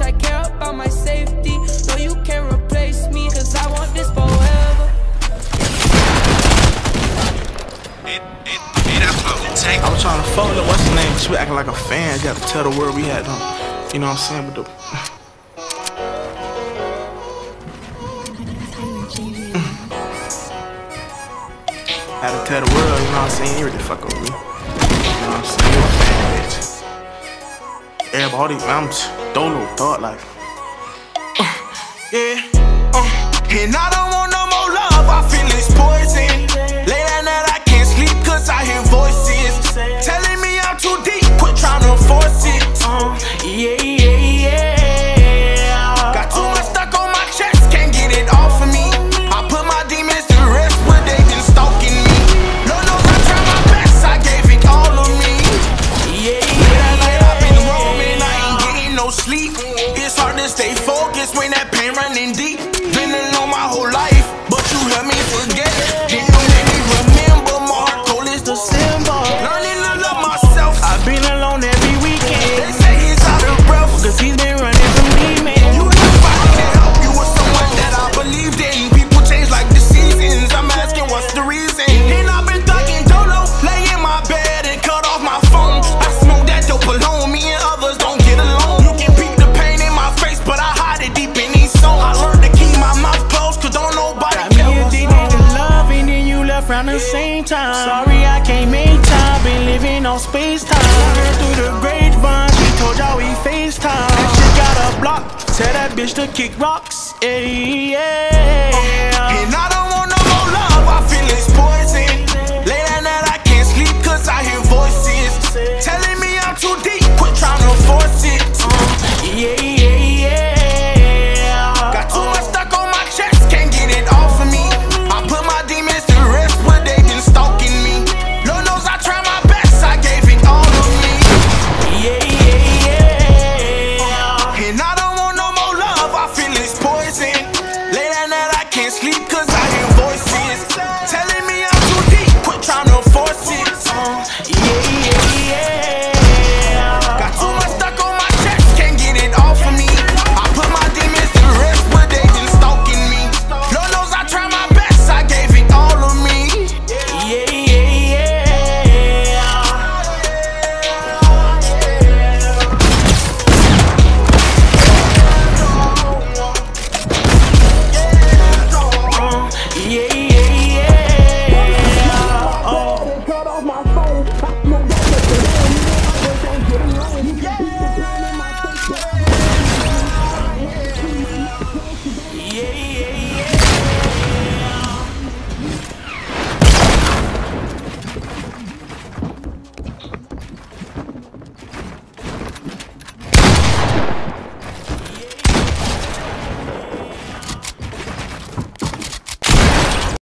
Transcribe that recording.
bitch, I care about my safety. No, you can't replace me, cause I want this forever. I was trying to fold up, what's the name? She was acting like a fan, got to tell the world we had them. You know what I'm saying? But the. Had to tell the world, you know what I'm saying? You really fuck with me. You know what I'm saying? Everybody, I'm just dolo thought like. Uh, yeah, uh, and I don't focused when that pain running deep. Around the same time. Sorry I can't make time, been living on space time. Through the grapevine, she told y'all we FaceTime. She got a block, tell that bitch to kick rocks. Yeah, yeah. Yes!